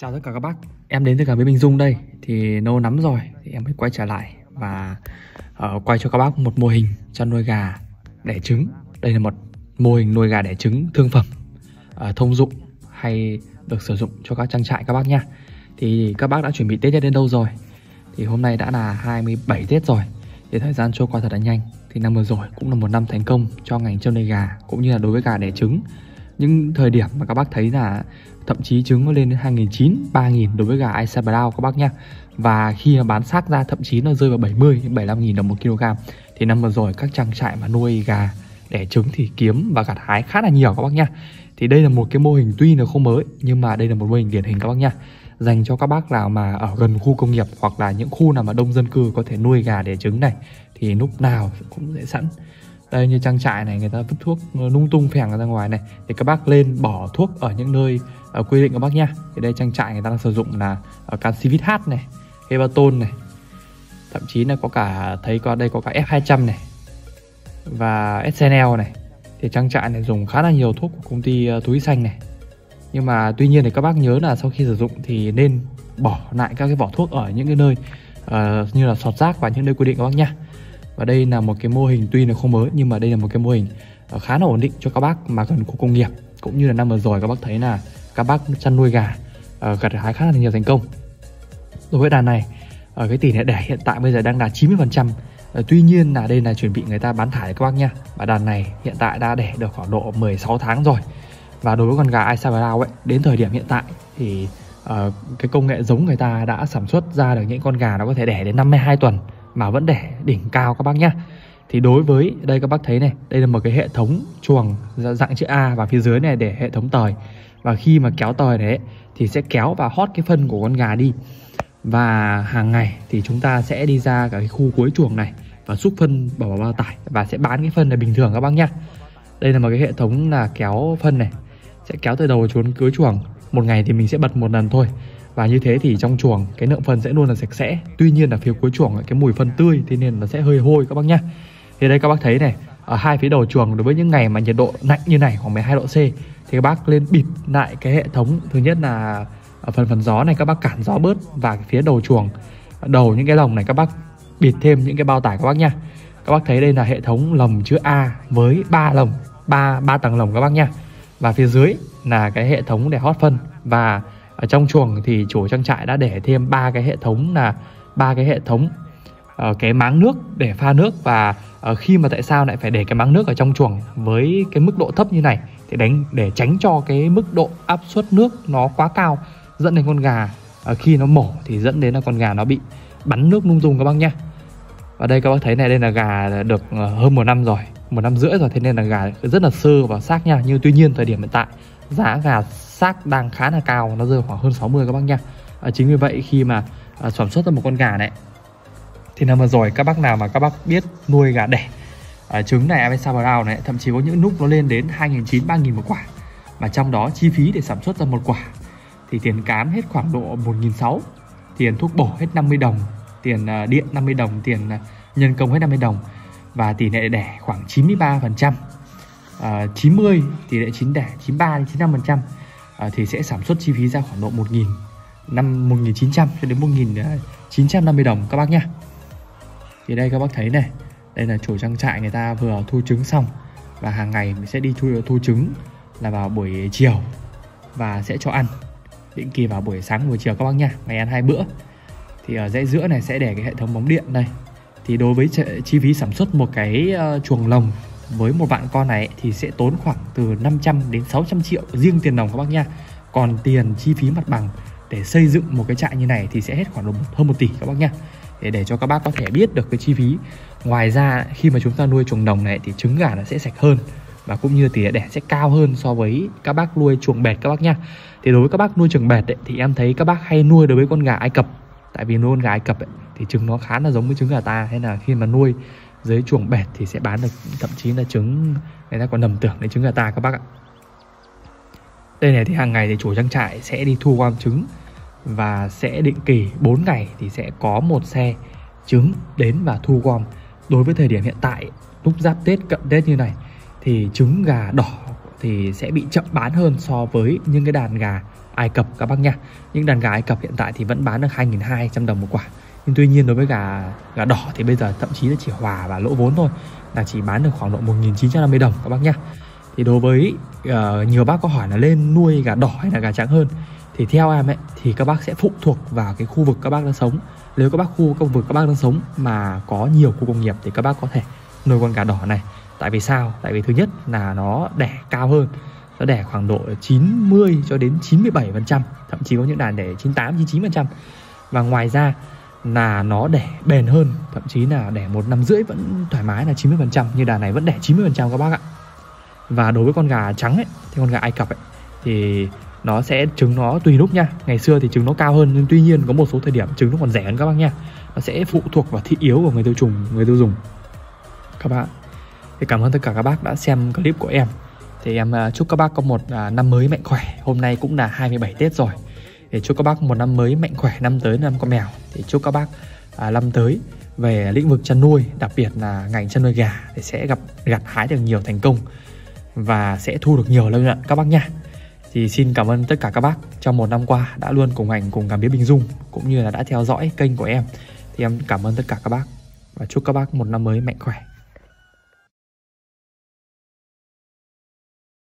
Chào tất cả các bác, em đến từ cả với Bình Dung đây Thì nâu nắm rồi thì em mới quay trở lại Và uh, quay cho các bác một mô hình chăn nuôi gà đẻ trứng. Đây là một mô hình nuôi gà đẻ trứng thương phẩm uh, Thông dụng hay được sử dụng cho các trang trại các bác nha Thì các bác đã chuẩn bị Tết đến đâu rồi? Thì hôm nay đã là 27 Tết rồi Thì thời gian trôi qua thật là nhanh. Thì năm vừa rồi cũng là một năm thành công cho ngành chăn nuôi gà Cũng như là đối với gà đẻ trứng. Những thời điểm mà các bác thấy là thậm chí trứng nó lên đến 2.900, 3.000 đối với gà Isa Brown các bác nhá. Và khi mà bán xác ra thậm chí nó rơi vào 70 đến 75.000 đồng một kg. Thì năm vừa rồi các trang trại mà nuôi gà đẻ trứng thì kiếm và gặt hái khá là nhiều các bác nhá. Thì đây là một cái mô hình tuy là không mới nhưng mà đây là một mô hình điển hình các bác nhá. Dành cho các bác nào mà ở gần khu công nghiệp hoặc là những khu nào mà đông dân cư có thể nuôi gà đẻ trứng này thì lúc nào cũng dễ sẵn đây như trang trại này người ta vứt thuốc ờ, lung tung phèn ra ngoài này thì các bác lên bỏ thuốc ở những nơi uh, quy định các bác nhá. Thì đây trang trại người ta đang sử dụng là ờ, uh, canxi vít H này hebaton này. Thậm chí là có cả thấy có đây có cả F200 này và SNL này. Thì trang trại này dùng khá là nhiều thuốc của công ty uh, túi xanh này. Nhưng mà tuy nhiên thì các bác nhớ là sau khi sử dụng thì nên bỏ lại các cái vỏ thuốc ở những cái nơi uh, như là sọt rác và những nơi quy định các bác nhá và đây là một cái mô hình tuy là không mới nhưng mà đây là một cái mô hình ờ, khá là ổn định cho các bác mà gần khu công nghiệp. Cũng như là năm vừa rồi các bác thấy là các bác chăn nuôi gà ờ, gặt hái khá là nhiều thành công. Đối với đàn này ở cái tỷ lệ đẻ hiện tại bây giờ đang đạt 90% tuy nhiên là đây là chuẩn bị người ta bán thải các bác nha. Và đàn này hiện tại đã đẻ được khoảng độ 16 tháng rồi. Và đối với con gà Isa ấy đến thời điểm hiện tại thì uh, cái công nghệ giống người ta đã sản xuất ra được những con gà nó có thể đẻ đến 52 tuần mà vẫn để đỉnh cao các bác nhá. Thì đối với đây các bác thấy này, đây là một cái hệ thống chuồng dạ, dạng chữ A và phía dưới này để hệ thống tời. Và khi mà kéo tời đấy, thì sẽ kéo và hót cái phân của con gà đi. Và hàng ngày thì chúng ta sẽ đi ra cái khu cuối chuồng này và xúc phân bỏ vào bao tải và sẽ bán cái phân này bình thường các bác nhá. Đây là một cái hệ thống là kéo phân này, sẽ kéo từ đầu chuốn cuối chuồng. Một ngày thì mình sẽ bật một lần thôi và như thế thì trong chuồng, cái lượng phân sẽ luôn là sạch sẽ. Tuy nhiên là phía cuối chuồng cái mùi phân tươi thế nên nó sẽ hơi hôi các bác nhá. Thì đây các bác thấy này, ở hai phía đầu chuồng đối với những ngày mà nhiệt độ lạnh như này, khoảng 12 độ C, thì các bác lên bịt lại cái hệ thống, thứ nhất là ở phần phần gió này, các bác cản gió bớt và phía đầu chuồng, đầu những cái lồng này các bác bịt thêm những cái bao tải các bác nha các bác thấy đây là hệ thống lồng chứa A với ba lồng, ba ba tầng lồng các bác nha và phía dưới là cái hệ thống để hót phân. Và ở trong chuồng thì chủ trang trại đã để thêm ba cái hệ thống là ba cái hệ thống uh, cái máng nước để pha nước và uh, khi mà tại sao lại phải để cái máng nước ở trong chuồng với cái mức độ thấp như này thì đánh để tránh cho cái mức độ áp suất nước nó quá cao dẫn đến con gà uh, khi nó mổ thì dẫn đến là con gà nó bị bắn nước lung tung các bác nhé. Và đây các bác thấy này đây là gà được hơn một năm rồi một năm rưỡi rồi thế nên là gà rất là sơ và xác nha nhưng tuy nhiên thời điểm hiện tại giá gà xác đang khá là cao nó rơi khoảng hơn 60 các bác nha à, chính vì vậy khi mà à, sản xuất ra một con gà này thì năm vừa rồi các bác nào mà các bác biết nuôi gà đẻ à, trứng này Avesa Brown này thậm chí có những lúc nó lên đến 2.900 3.000 một quả mà trong đó chi phí để sản xuất ra một quả thì tiền cám hết khoảng độ 1.600 tiền thuốc bổ hết 50 đồng tiền uh, điện 50 đồng tiền uh, nhân công hết 50 đồng và tỷ lệ đẻ khoảng 93 phần trăm. Uh, 90 tỷ lệ chín đẻ 93 đến 95 phần trăm à, thì sẽ sản xuất chi phí ra khoảng độ 1.000 năm 1.900 cho đến 1.950 à, đồng các bác nhá. Thì đây các bác thấy này đây là chủ trang trại người ta vừa thu trứng xong và hàng ngày mình sẽ đi thu, thu trứng là vào buổi chiều và sẽ cho ăn. Định kỳ vào buổi sáng buổi chiều các bác nhá ngày ăn hai bữa. Thì ở dãy giữa này sẽ để cái hệ thống bóng điện đây. Thì đối với chi phí sản xuất một cái ờ, chuồng lồng với một vạn con này thì sẽ tốn khoảng từ 500 đến 600 triệu riêng tiền đồng các bác nha còn tiền chi phí mặt bằng để xây dựng một cái trại như này thì sẽ hết khoảng hơn một tỷ các bác nha để để cho các bác có thể biết được cái chi phí. Ngoài ra khi mà chúng ta nuôi chuồng đồng này thì trứng gà nó sẽ sạch hơn và cũng như tỷ lệ đẻ sẽ cao hơn so với các bác nuôi chuồng bẹt các bác nha thì đối với các bác nuôi chuồng bẹt ấy, thì em thấy các bác hay nuôi đối với con gà ai cập. Tại vì nuôi con gà ai cập ấy, thì trứng nó khá là giống với trứng gà ta. Hay là khi mà nuôi dưới chuồng bẹt thì sẽ bán được, thậm chí là trứng. Người ta còn nầm tưởng đến trứng gà ta các bác ạ. Đây này thì hàng ngày thì chủ trang trại sẽ đi thu gom trứng và sẽ định kỳ 4 ngày thì sẽ có một xe trứng đến và thu gom. Đối với thời điểm hiện tại, lúc giáp Tết, cận Tết như này, thì trứng gà đỏ thì sẽ bị chậm bán hơn so với những cái đàn gà Ai Cập các bác nha những đàn gà Ai Cập hiện tại thì vẫn bán được 2.200 đồng một quả nhưng tuy nhiên đối với gà gà đỏ thì bây giờ thậm chí là chỉ hòa và lỗ vốn thôi là chỉ bán được khoảng độ 1.950 đồng các bác nhá. Thì đối với uh, nhiều bác có hỏi là lên nuôi gà đỏ hay là gà trắng hơn thì theo em ấy thì các bác sẽ phụ thuộc vào cái khu vực các bác đang sống. Nếu các bác khu các vực các bác đang sống mà có nhiều khu công nghiệp thì các bác có thể nuôi con gà đỏ này. Tại vì sao? Tại vì thứ nhất là nó đẻ cao hơn nó đẻ khoảng độ 90 cho đến 97 phần trăm thậm chí có những đàn đẻ 98 99 phần trăm. Và ngoài ra là nó đẻ bền hơn, thậm chí là đẻ một năm rưỡi vẫn thoải mái là 90 phần trăm, như đàn này vẫn đẻ 90 phần trăm các bác ạ. Và đối với con gà trắng ấy, thì con gà ai cập ấy, thì nó sẽ trứng nó tùy lúc nha. Ngày xưa thì trứng nó cao hơn, nhưng tuy nhiên có một số thời điểm trứng nó còn rẻ hơn các bác nha. Nó sẽ phụ thuộc vào thị yếu của người tiêu dùng người tiêu dùng. Các bạn thì cảm ơn tất cả các bác đã xem clip của em. Thì em à, chúc các bác có một à, năm mới mạnh khỏe. Hôm nay cũng là 27 Tết rồi để chúc các bác một năm mới mạnh khỏe năm tới năm con mèo. Thì chúc các bác à, năm tới về lĩnh vực chăn nuôi đặc biệt là ngành chăn nuôi gà thì sẽ gặp gặt hái được nhiều thành công và sẽ thu được nhiều lợi nhuận các bác nha. Thì xin cảm ơn tất cả các bác trong một năm qua đã luôn cùng hành cùng cảm biến Bình Dung cũng như là đã theo dõi kênh của em. Thì em cảm ơn tất cả các bác và chúc các bác một năm mới mạnh khỏe.